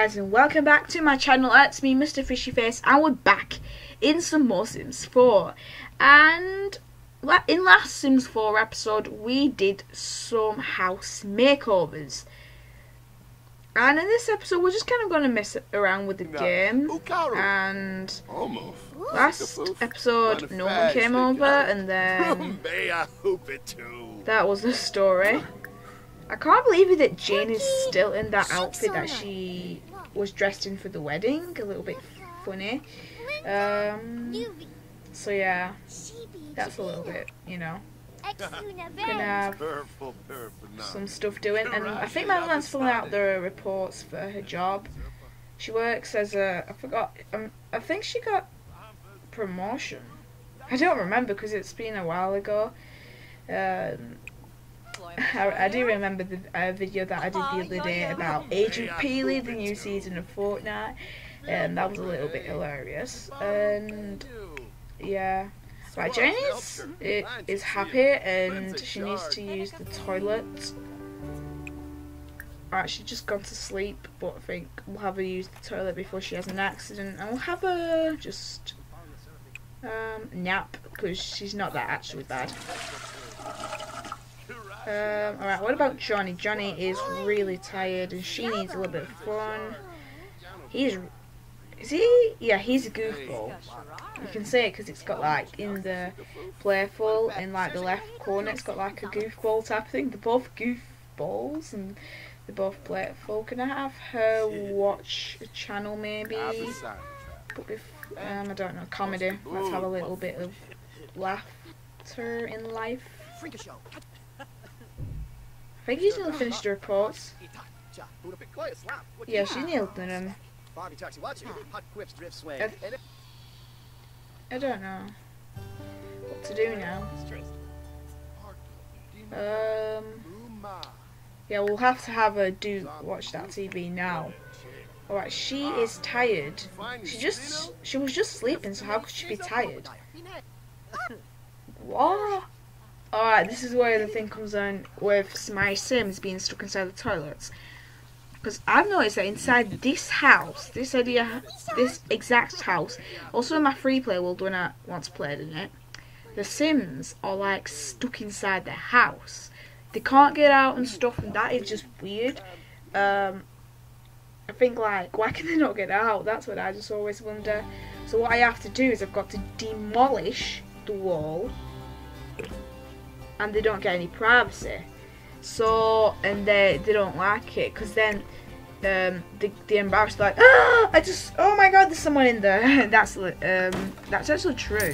guys and welcome back to my channel. It's me Mr FishyFace and we're back in some more Sims 4 and in last Sims 4 episode we did some house makeovers. And in this episode we're just kind of going to mess around with the game and last episode no one came over and then that was the story. I can't believe it that Jane is still in that outfit that she was dressed in for the wedding. A little bit funny. Um, so yeah, that's a little bit, you know. Gonna have some stuff doing, and I think my man's filling out the reports for her job. She works as a, I forgot, um, I think she got promotion. I don't remember because it's been a while ago. Um, I, I, do remember the uh, video that I did the other day about Agent Peely, the new season of Fortnite, and that was a little bit hilarious. And yeah, right, Janice is happy and she needs to use the toilet. Alright, she's just gone to sleep, but I think we'll have her use the toilet before she has an accident, and we'll have her just um, nap because she's not that actually bad. Um, alright, what about Johnny? Johnny is really tired and she needs a little bit of fun. He's... Is he? Yeah, he's a goofball. You can see it because it's got like in the playful in like the left corner it's got like a goofball type thing. They're both goofballs and they're both playful. Can I have her watch a channel maybe? But um, I don't know, comedy. Let's have a little bit of laughter in life. I think he's nearly finished the reports. Yeah, she nailed them. I, I don't know what to do now. Um, yeah, we'll have to have her do watch that TV now. Alright, she is tired. She just she was just sleeping, so how could she be tired? What? Alright, this is where the thing comes on with my Sims being stuck inside the toilets. Because I've noticed that inside this house, this idea, this exact house, also in my free play world when I once played in it, the Sims are like stuck inside the house. They can't get out and stuff, and that is just weird. Um, I think like, why can they not get out? That's what I just always wonder. So what I have to do is I've got to demolish the wall and they don't get any privacy. So, and they, they don't like it because then um, the, the embarrassed like, ah, I just, oh my god, there's someone in there. that's um, that's actually true.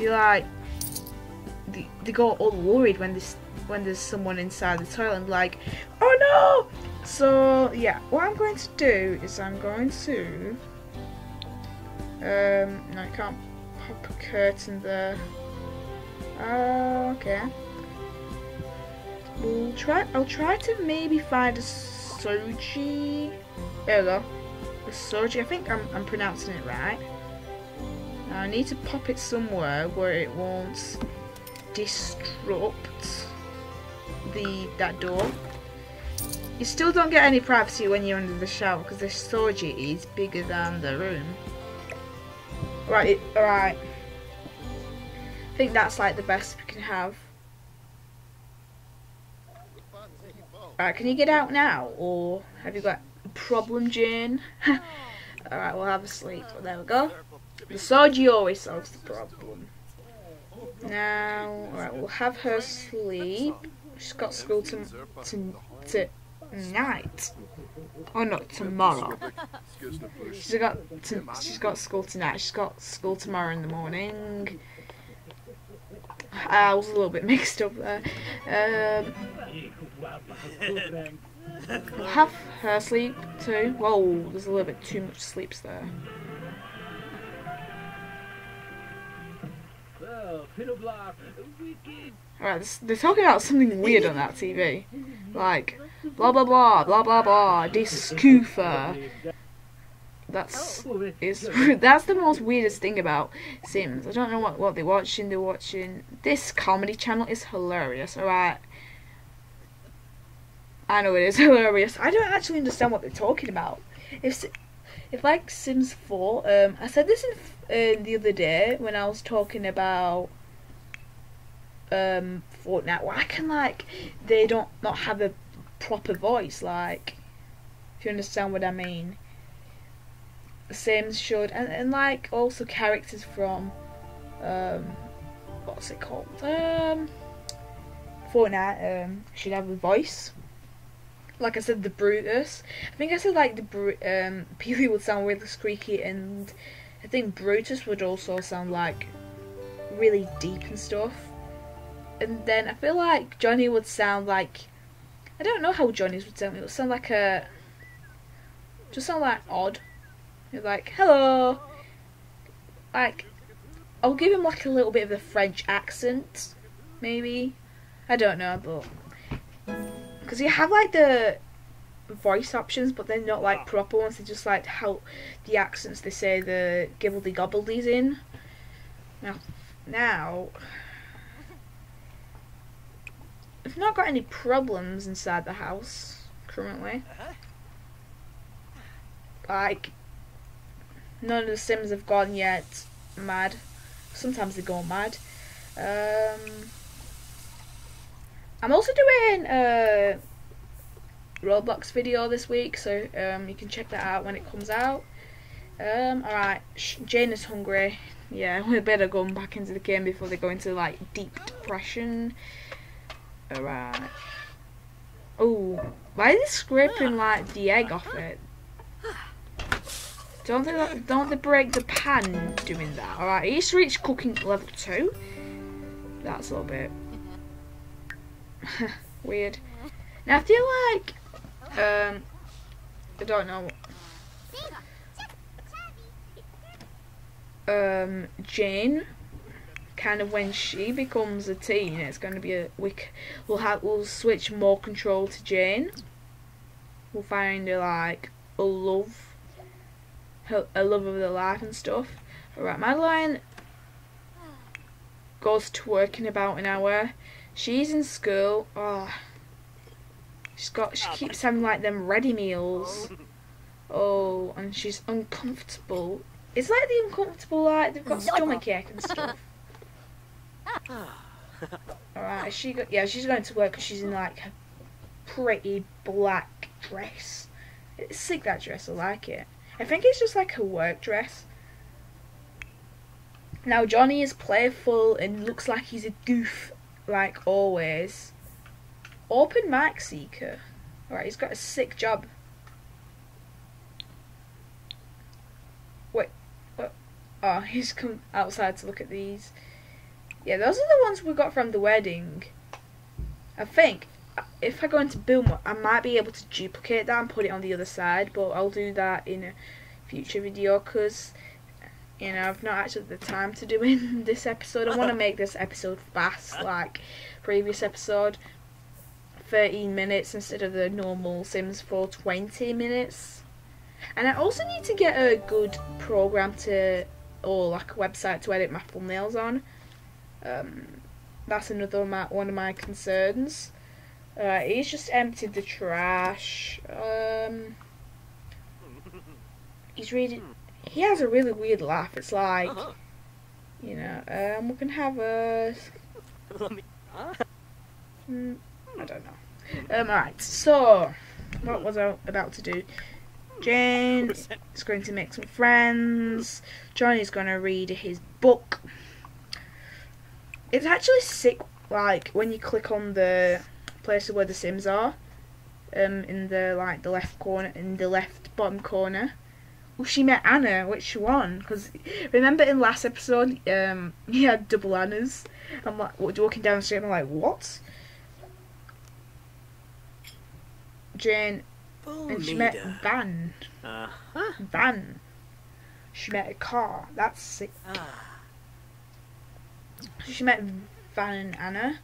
You like, they, they go all worried when this when there's someone inside the toilet and like, oh no. So yeah, what I'm going to do is I'm going to, um, no, I can't pop a curtain there. Okay. We'll try. I'll try to maybe find a soji. There we go. A soji. I think I'm, I'm pronouncing it right. Now I need to pop it somewhere where it won't disrupt the that door. You still don't get any privacy when you're under the shower because the soji is bigger than the room. Right, alright. I think that's like the best we can have. Alright, can you get out now? Or have you got a problem, Jane? Alright, we'll have a sleep. Well, there we go. The Soji always solves the problem. Now, alright, we'll have her sleep. She's got school to, to, to tonight. Oh no, tomorrow. She's got to, she's got school tonight. She's got school tomorrow in the morning. I was a little bit mixed up there. Um, have her sleep too. Whoa, there's a little bit too much sleeps there. Alright, they're talking about something weird on that TV. Like, blah blah blah, blah blah blah, discoofer. That's oh, is that's the most weirdest thing about Sims. I don't know what what they're watching. They're watching this comedy channel is hilarious. All right, I know it is hilarious. I don't actually understand what they're talking about. if if like Sims Four, um, I said this in uh, the other day when I was talking about um Fortnite. Why can like they don't not have a proper voice? Like, if you understand what I mean. Sims should, and, and like also characters from um, what's it called? Um, Fortnite um, should have a voice. Like I said, the Brutus. I think I said like the Bru- um, Peely would sound really squeaky, and I think Brutus would also sound like really deep and stuff. And then I feel like Johnny would sound like I don't know how Johnny's would sound. It would sound like a just sound like odd. You're like hello, like I'll give him like a little bit of a French accent, maybe. I don't know, but because you have like the voice options, but they're not like ah. proper ones. They're just like how the accents they say the gibbledy gobbledies in. Now, now, I've not got any problems inside the house currently. Uh-huh. Like, none of the Sims have gone yet mad. Sometimes they go mad. Um, I'm also doing a Roblox video this week, so um, you can check that out when it comes out. Um, alright, Jane is hungry. Yeah, we better go back into the game before they go into like deep depression. Alright. Oh, why is it scraping like the egg off it? Don't they don't they break the pan doing that? Alright, he's reached cooking level two. That's a little bit weird. Now I feel like um I don't know um Jane kind of when she becomes a teen it's going to be a we we'll have we'll switch more control to Jane we'll find her like a love a love of the life and stuff. Alright Madeleine goes to work in about an hour. She's in school. Oh she's got she oh. keeps having like them ready meals. Oh and she's uncomfortable. It's like the uncomfortable like they've got stomach ache and stuff. Alright, she go, yeah, she's going to work because she's in like a pretty black dress. It's sick that dress, I like it. I think it's just like a work dress. Now Johnny is playful and looks like he's a goof, like always. Open mic seeker. Alright, he's got a sick job. Wait, what? Oh, he's come outside to look at these. Yeah, those are the ones we got from the wedding. I think if I go into Boom, I might be able to duplicate that and put it on the other side, but I'll do that in a future video because you know I've not actually the time to do in this episode. I want to make this episode fast, like previous episode, 13 minutes instead of the normal Sims 4 20 minutes. And I also need to get a good program to, or like a website to edit my thumbnails on. Um, that's another my, one of my concerns. Uh, he's just emptied the trash. Um, he's really. He has a really weird laugh. It's like, you know, um, we can have a. Mm, I don't know. Um, alright, so, what was I about to do? Jane is going to make some friends. Johnny's going to read his book. It's actually sick, like, when you click on the places where the Sims are, um, in the, like, the left corner, in the left bottom corner. Well, she met Anna, which one? Because, remember in last episode, um, he had double Annas? I'm like, walking down the street, I'm like, what? Jane, and she met Van. Uh-huh. Van. She met a car. That's sick. Ah. She met Van and Anna.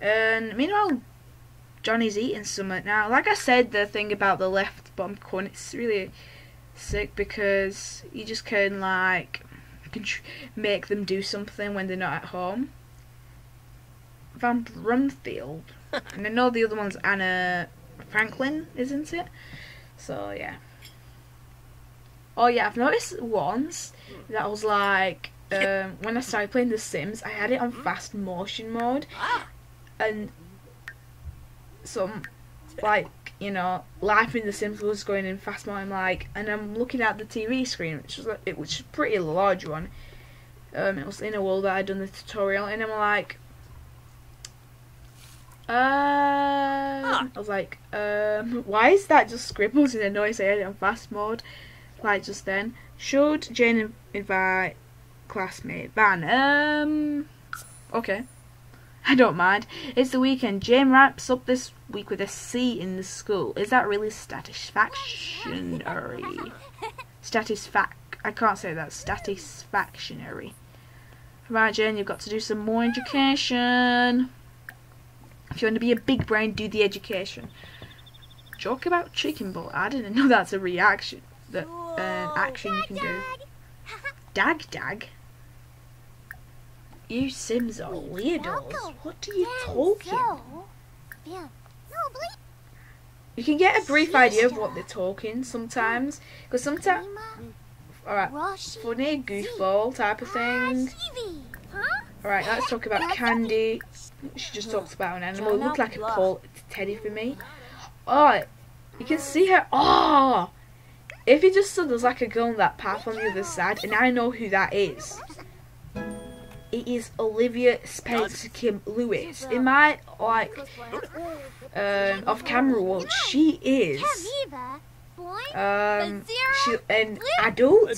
And meanwhile, Johnny's eating something now. Like I said, the thing about the left bottom corner, it's really sick because you just can like make them do something when they're not at home. Van Brumfield. and I know the other one's Anna Franklin, isn't it? So yeah. Oh yeah, I've noticed once that I was like, um, when I started playing The Sims, I had it on fast motion mode, and some like you know, life in The Sims was going in fast mode. I'm like, and I'm looking at the TV screen, which was it was a pretty large one. Um, it was in a world that I'd done the tutorial, and I'm like, um, I was like, um, why is that just scribbles in a noise? I had it on fast mode, like just then. Should Jane invite classmate Van? Um, okay. I don't mind. It's the weekend. Jane wraps up this week with a C in the school. Is that really satisfactionary? Satisfac. I can't say that. Satisfactionary. Right, Jane, you've got to do some more education. If you want to be a big brain, do the education. Joke about chicken ball. I didn't know that's a reaction. That uh, action you can do. Dag dag. You Sims are weirdos. What are you talking? You can get a brief idea of what they're talking sometimes, because sometimes, alright, funny goofball type of thing. Alright, let's talk about Candy. She just talks about an animal. It looked like a Paul teddy for me. Oh, you can see her. Oh, if you just saw there's like a girl on that path on the other side, and I know who that is. It is Olivia Spencer Kim Lewis. In my like um, off camera world, she is um she an adult.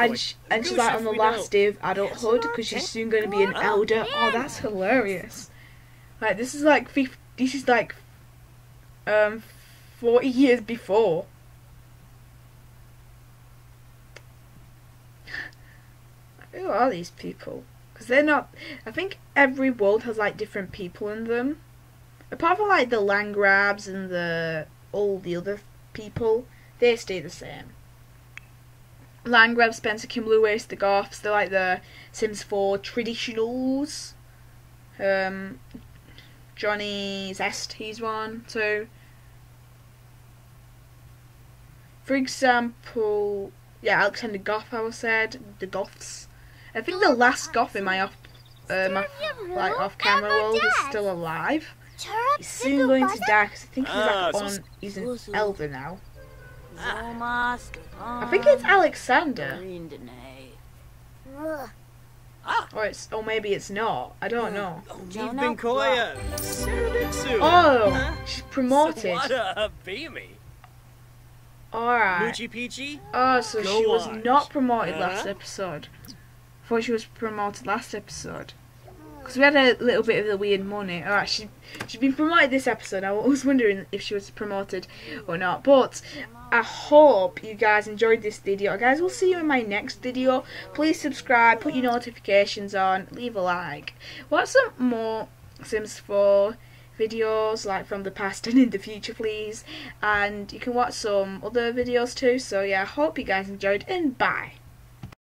And, she, and she's like on the last day of adulthood because she's soon going to be an elder. Oh, that's hilarious! Like this is like 50, this is like um forty years before. Who are these people? Because they're not. I think every world has like different people in them. Apart from like the Landgraabs and the all the other people, they stay the same. Landgraab, Spencer, Kim Lewis, the Goths, they're like the Sims 4 traditionals. Um, Johnny Zest, he's one too. For example, yeah, Alexander Goth, I was said, the Goths. I think the last Goth in my off, uh, my, like off camera world is still alive. He's soon going to die because I think he's like on, he's an elder now. I think it's Alexander. Ah. Or it's or maybe it's not. I don't know. Oh, oh she's promoted. Alright. Oh, so she was not promoted last episode. Thought she was promoted last episode. Because we had a little bit of the weird money. Alright, she, she's been promoted this episode. I was wondering if she was promoted or not. But I hope you guys enjoyed this video. Guys, we'll see you in my next video. Please subscribe, put your notifications on, leave a like. Want some more Sims 4 videos like from the past and in the future please. And you can watch some other videos too. So yeah, I hope you guys enjoyed and bye.